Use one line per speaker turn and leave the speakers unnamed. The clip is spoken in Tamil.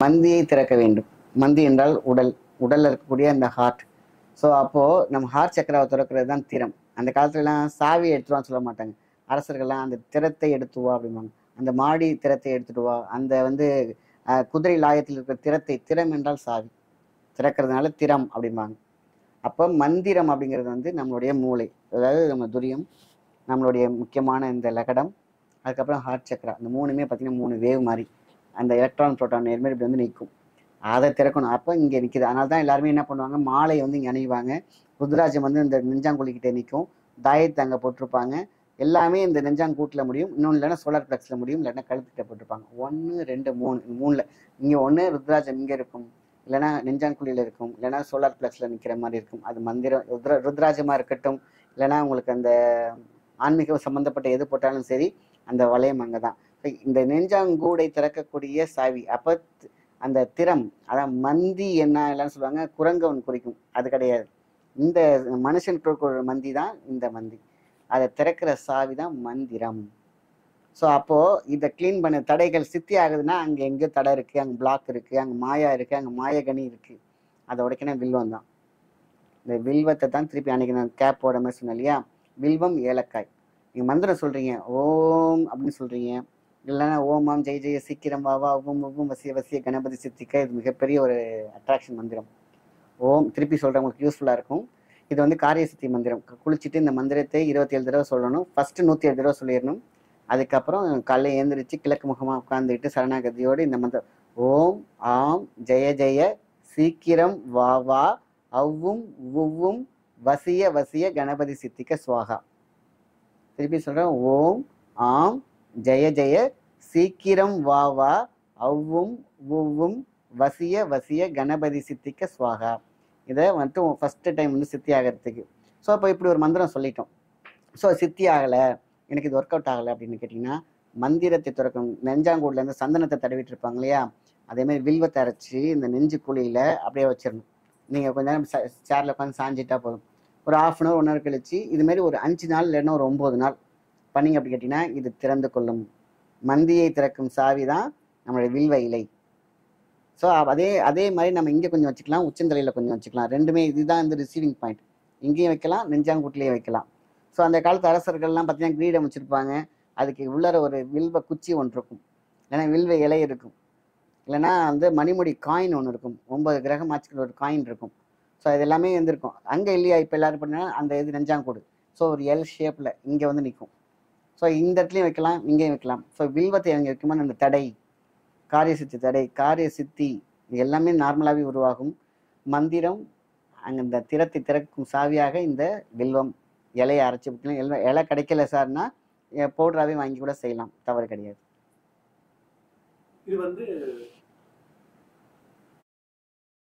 மந்தியை திறக்க வேண்டும். மந்தி என்றால் உடல் உடலில் இருக்கக்கூடிய அந்த ஹார்ட் ஸோ அப்போது நம்ம ஹார்ட் சக்கராவை திறக்கிறது தான் திறம். அந்த காலத்துலலாம் சாவி எடுத்துருவான்னு சொல்ல மாட்டாங்க. அரசர்கள்லாம் அந்த திறத்தை எடுத்து வா அப்படிம்பாங்க. அந்த மாடி திறத்தை எடுத்துட்டு வா. அந்த வந்து குதிரை லாயத்தில் இருக்கிற திறத்தை திறம் என்றால் சாவி. திறக்கிறதுனால திறம் அப்படிம்பாங்க. அப்போ மந்திரம் அப்படிங்கிறது வந்து நம்மளுடைய மூளை. அதாவது நம்ம துரியம் நம்மளுடைய முக்கியமான இந்த லகடம் அதுக்கப்புறம் ஹார்ட் சக்கரா. இந்த மூணுமே பார்த்திங்கன்னா மூணு வேவ் மாதிரி. அந்த எலக்ட்ரான் ப்ரோட்டான் நேர்மாரி இப்படி வந்து நிற்கும். அதை திறக்கணும். அப்போ இங்கே நிற்கிது அதனால தான் எல்லாருமே என்ன பண்ணுவாங்க? மாலையை வந்து இங்கே அணிவாங்க. ருத்ராஜம் வந்து இந்த நெஞ்சாங்குழிக்கிட்டே நிற்கும். தாயத்தை அங்கே போட்டிருப்பாங்க. எல்லாமே இந்த நெஞ்சாங்கூட்டில் முடியும். இன்னொன்று இல்லைன்னா சோலார் பிளக்ஸில் முடியும். இல்லைன்னா கழுத்துக்கிட்ட போட்டிருப்பாங்க. ஒன்று ரெண்டு மூணு மூணில். இங்கே ஒன்று ருத்ராஜம் இங்கே இருக்கும். இல்லைன்னா நெஞ்சாங்குழியில் இருக்கும். இல்லைன்னா சோலார் பிளக்ஸில் நிற்கிற மாதிரி இருக்கும். அது மந்திரம். ருத்ர ருத்ராஜமாக இருக்கட்டும். இல்லைன்னா உங்களுக்கு அந்த ஆன்மீகம் சம்மந்தப்பட்ட எது போட்டாலும் சரி அந்த வளையம் அங்கே தான் இந்த நெஞ்சாங்கூடை திறக்கக்கூடிய சாவி. அப்போ அந்த திறம் அதான் மந்தி என்ன எல்லாம் சொல்லுவாங்க? குரங்கவன் குறிக்கும். அது கிடையாது. இந்த மனுஷன் மந்தி தான் இந்த மந்தி. அதை திறக்கிற சாவி தான் மந்திரம். ஸோ அப்போது இதை க்ளீன் பண்ண தடைகள் சித்தி ஆகுதுன்னா அங்கே எங்கே தடை இருக்குது அங்கே பிளாக் இருக்குது அங்கே மாயா இருக்குது அங்கே மாயகனி இருக்குது அதை உடைக்கணும் வில்வம் தான். இந்த வில்வத்தை தான் திருப்பி அன்றைக்கி நான் கேப் போட மாதிரி சொன்னேன் இல்லையா? வில்வம் ஏலக்காய். நீங்கள் மந்திரம் சொல்கிறீங்க ஓம் அப்படின்னு சொல்கிறீங்க இல்லைன்னா ஓமாம் ஜெய் ஜெய சீக்கிரம் வாவா ஓம் ஓம் வசிய வசிய கணபதி சித்திக்க இது மிகப்பெரிய ஒரு அட்ராக்ஷன் மந்திரம். ஓம் திருப்பி சொல்கிறவங்களுக்கு யூஸ்ஃபுல்லாக இருக்கும். இது வந்து காரிய சித்தி மந்திரம். குளிச்சுட்டு இந்த மந்திரத்தை இருபத்தி ஏழு தடவை சொல்லணும். ஃபர்ஸ்ட் நூற்றி ஏழு தடவை சொல்லிடணும். அதுக்கப்புறம் காலையில் ஏந்திரிச்சு கிழக்கு முகமாக உட்காந்துக்கிட்டு சரணாகதியோடு இந்த மந்திரம். ஓம் ஆம் ஜெய ஜெய சீக்கிரம் வா வா அவ்வும் உவ்வும் வசிய வசிய கணபதி சித்திக்க சுவாகா திருப்பி சொல்கிறேன் ஓம் ஆம் ஜெய ஜெய சீக்கிரம் வா வா. அவ்வும் உவ்வும் வசிய வசிய கணபதி சித்திக்க சுவாகா. இதை வந்துட்டு ஃபஸ்ட்டு டைம் வந்து சித்தி ஆகிறதுக்கு. ஸோ அப்போ இப்படி ஒரு மந்திரம் சொல்லிட்டோம். ஸோ சித்தி ஆகலை. எனக்கு இது ஒர்க் அவுட் ஆகலை அப்படின்னு கேட்டிங்கன்னா மந்திரத்தை துறக்கும் நெஞ்சாங்கூட்லேருந்து சந்தனத்தை தடவிட்டு இருப்பாங்க இல்லையா? அதேமாதிரி வில்வத்தை அரைச்சி இந்த நெஞ்சு குழியில் அப்படியே வச்சிடணும். நீங்கள் கொஞ்ச நேரம் சேரில் உட்காந்து சாஞ்சிட்டா போதும். ஒரு half an hour one hour கழிச்சு இதுமாரி ஒரு அஞ்சு நாள் இல்லைன்னா ஒரு ஒம்பது நாள். பண்ணிங்க அப்படி கேட்டிங்கன்னா இது திறந்து கொள்ளும். மந்தியை திறக்கும் சாவி தான் நம்மளுடைய வில்வ இலை. ஸோ அதே அதே மாதிரி நம்ம இங்கே கொஞ்சம் வச்சுக்கலாம் உச்சந்தலையில் கொஞ்சம் வச்சுக்கலாம். ரெண்டுமே இதுதான் இந்த ரிசீவிங் பாயிண்ட் இங்கேயும் வைக்கலாம் நெஞ்சாங்குட்டிலையும் வைக்கலாம். ஸோ அந்த காலத்து அரசர்கள்லாம் பார்த்தீங்கன்னா கிரீடம் வச்சுருப்பாங்க. அதுக்கு உள்ளர ஒரு வில்வ குச்சி ஒன்று இருக்கும். இல்லைன்னா வில்வ இலை இருக்கும். இல்லைன்னா வந்து மணிமுடி காயின் ஒன்று இருக்கும். ஒன்பது கிரகம் ஆச்சுக்கிற ஒரு காயின் இருக்கும். ஸோ இது எல்லாமே இருந்திருக்கும் அங்கே இல்லையா? இப்போ எல்லாரும் பண்ணால் அந்த இது நெஞ்சாங்கூடு. ஸோ ஒரு எல் ஷேப்பில் இங்கே வந்து நிற்கும் ஸோ இந்த இடத்துலையும் வைக்கலாம் இங்கேயும் வைக்கலாம். ஸோ வில்வத்தை அங்கே வைக்கும்போது அந்த தடை காரிய சித்தி தடை காரிய சித்தி இது எல்லாமே நார்மலாகவே உருவாகும். மந்திரம் அங்கே இந்த திறத்தை திறக்கும் சாவியாக இந்த வில்வம் இலையை அரைச்சி விட்டுலாம் இலை இலை கிடைக்கல சார்னா பவுடராகவே வாங்கி கூட செய்யலாம். தவறு கிடையாது.
இது வந்து